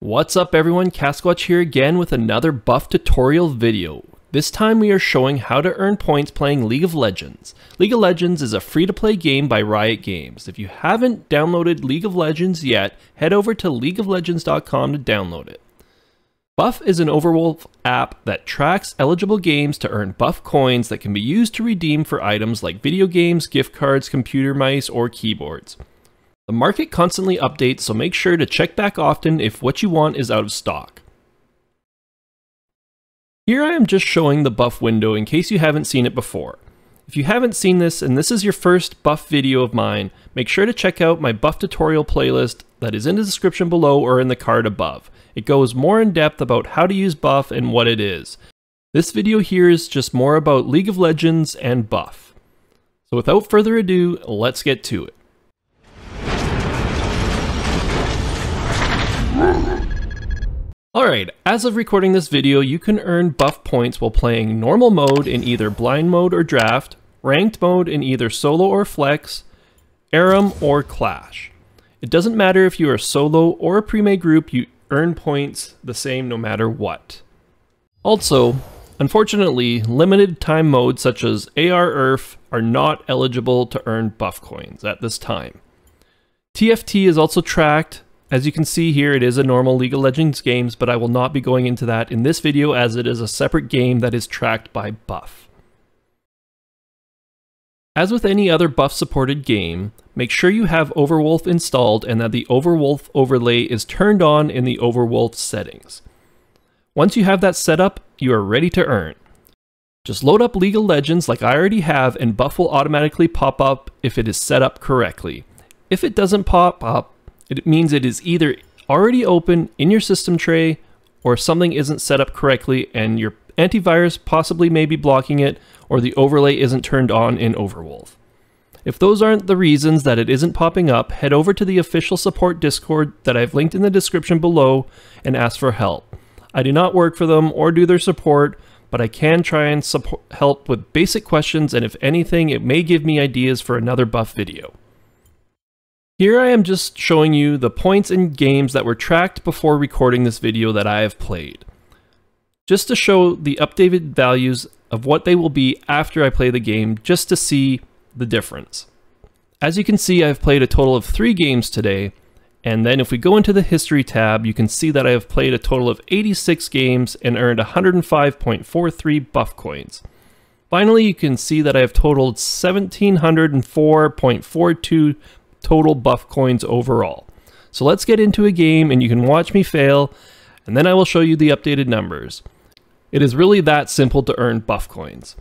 What's up everyone, Kassquatch here again with another buff tutorial video. This time we are showing how to earn points playing League of Legends. League of Legends is a free-to-play game by Riot Games. If you haven't downloaded League of Legends yet, head over to leagueoflegends.com to download it. Buff is an Overwolf app that tracks eligible games to earn buff coins that can be used to redeem for items like video games, gift cards, computer mice, or keyboards. The market constantly updates, so make sure to check back often if what you want is out of stock. Here I am just showing the buff window in case you haven't seen it before. If you haven't seen this and this is your first buff video of mine, make sure to check out my buff tutorial playlist that is in the description below or in the card above. It goes more in depth about how to use buff and what it is. This video here is just more about League of Legends and buff. So without further ado, let's get to it. Alright, as of recording this video, you can earn buff points while playing normal mode in either blind mode or draft, ranked mode in either solo or flex, ARAM or clash. It doesn't matter if you are solo or a pre-made group, you earn points the same no matter what. Also, unfortunately, limited time modes such as AR URF are not eligible to earn buff coins at this time. TFT is also tracked as you can see here, it is a normal League of Legends games, but I will not be going into that in this video as it is a separate game that is tracked by buff. As with any other buff supported game, make sure you have Overwolf installed and that the Overwolf overlay is turned on in the Overwolf settings. Once you have that set up, you are ready to earn. Just load up League of Legends like I already have and buff will automatically pop up if it is set up correctly. If it doesn't pop up, it means it is either already open in your system tray or something isn't set up correctly and your antivirus possibly may be blocking it or the overlay isn't turned on in Overwolf. If those aren't the reasons that it isn't popping up, head over to the official support Discord that I've linked in the description below and ask for help. I do not work for them or do their support, but I can try and support, help with basic questions and if anything, it may give me ideas for another buff video. Here I am just showing you the points in games that were tracked before recording this video that I have played. Just to show the updated values of what they will be after I play the game, just to see the difference. As you can see, I've played a total of three games today, and then if we go into the history tab, you can see that I have played a total of 86 games and earned 105.43 buff coins. Finally, you can see that I have totaled 1704.42 total buff coins overall. So let's get into a game and you can watch me fail, and then I will show you the updated numbers. It is really that simple to earn buff coins.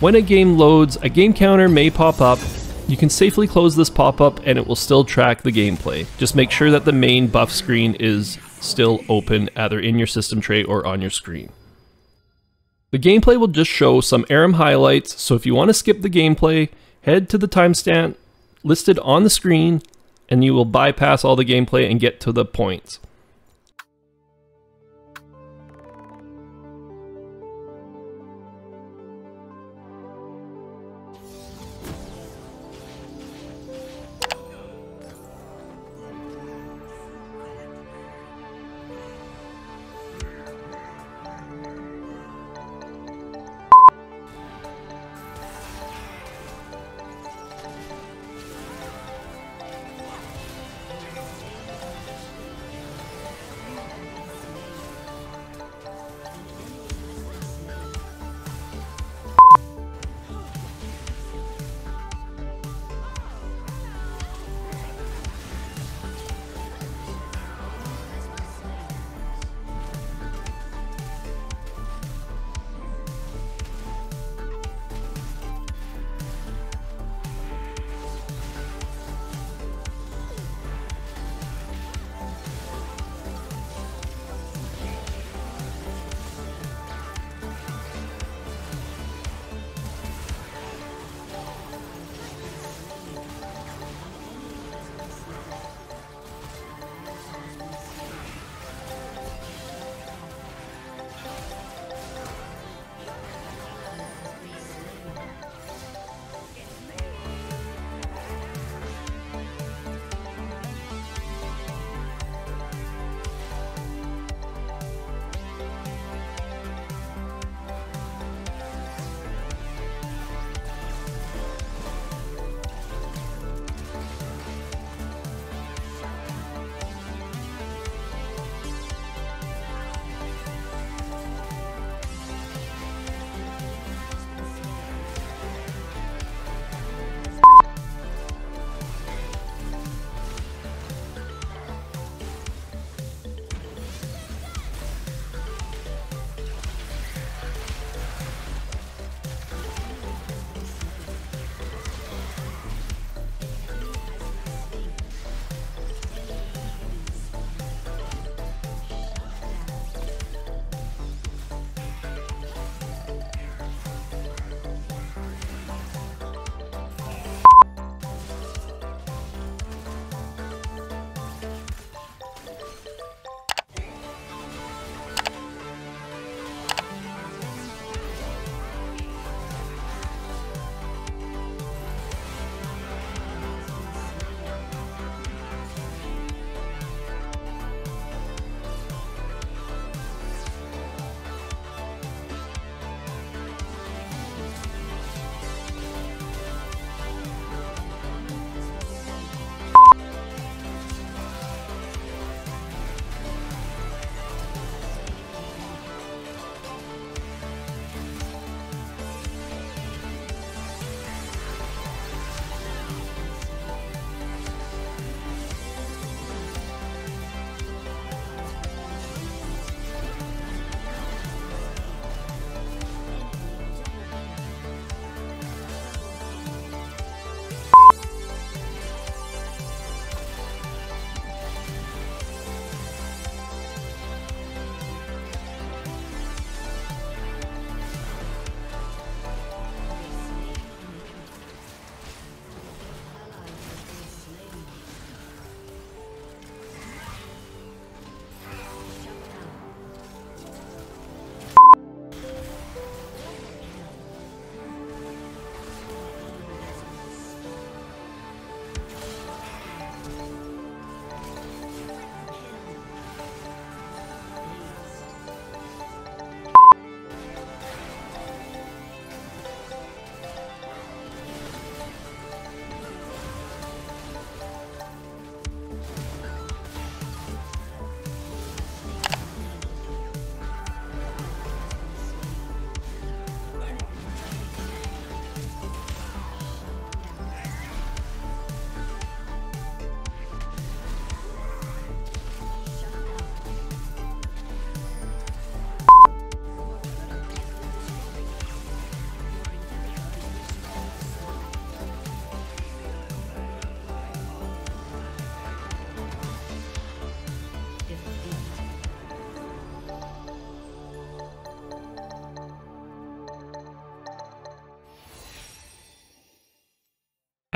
When a game loads, a game counter may pop up. You can safely close this pop-up and it will still track the gameplay. Just make sure that the main buff screen is still open either in your system tray or on your screen. The gameplay will just show some ARAM highlights, so if you want to skip the gameplay, head to the timestamp listed on the screen and you will bypass all the gameplay and get to the points.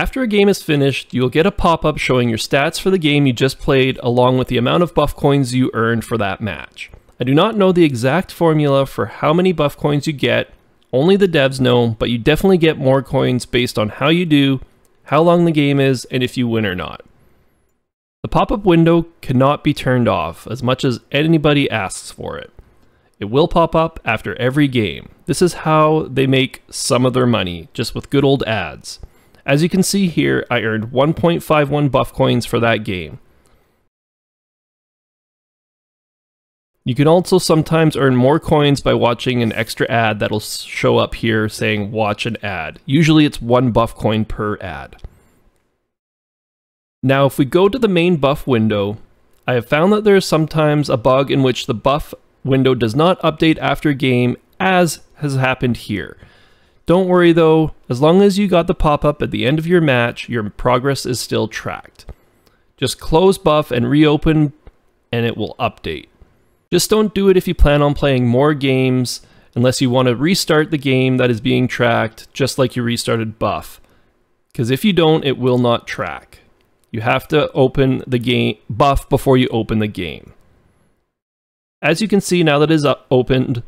After a game is finished, you'll get a pop-up showing your stats for the game you just played along with the amount of buff coins you earned for that match. I do not know the exact formula for how many buff coins you get, only the devs know, but you definitely get more coins based on how you do, how long the game is, and if you win or not. The pop-up window cannot be turned off as much as anybody asks for it. It will pop up after every game. This is how they make some of their money, just with good old ads. As you can see here, I earned 1.51 buff coins for that game. You can also sometimes earn more coins by watching an extra ad that'll show up here saying watch an ad. Usually it's one buff coin per ad. Now if we go to the main buff window, I have found that there is sometimes a bug in which the buff window does not update after game as has happened here. Don't worry though, as long as you got the pop-up at the end of your match, your progress is still tracked. Just close buff and reopen and it will update. Just don't do it if you plan on playing more games unless you want to restart the game that is being tracked just like you restarted buff. Because if you don't, it will not track. You have to open the game buff before you open the game. As you can see now that it is opened,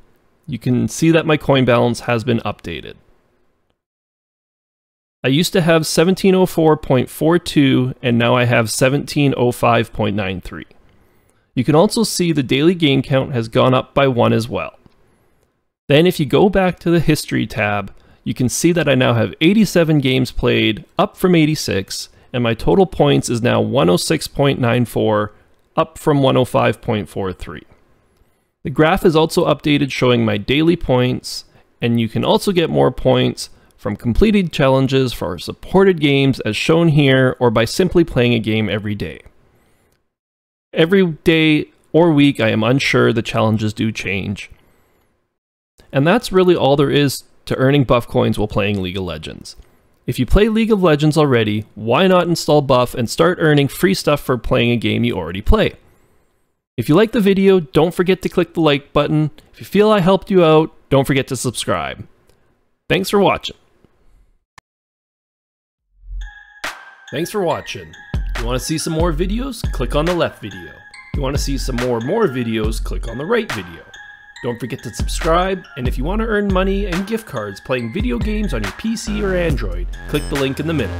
you can see that my coin balance has been updated. I used to have 1704.42 and now I have 1705.93. You can also see the daily game count has gone up by one as well. Then if you go back to the history tab, you can see that I now have 87 games played, up from 86, and my total points is now 106.94, up from 105.43. The graph is also updated showing my daily points, and you can also get more points from completed challenges for supported games as shown here or by simply playing a game every day. Every day or week I am unsure, the challenges do change. And that's really all there is to earning buff coins while playing League of Legends. If you play League of Legends already, why not install buff and start earning free stuff for playing a game you already play? If you like the video, don't forget to click the like button. If you feel I helped you out, don't forget to subscribe. Thanks for watching. Thanks for watching. You want to see some more videos? Click on the left video. You want to see some more more videos? Click on the right video. Don't forget to subscribe, and if you want to earn money and gift cards playing video games on your PC or Android, click the link in the middle.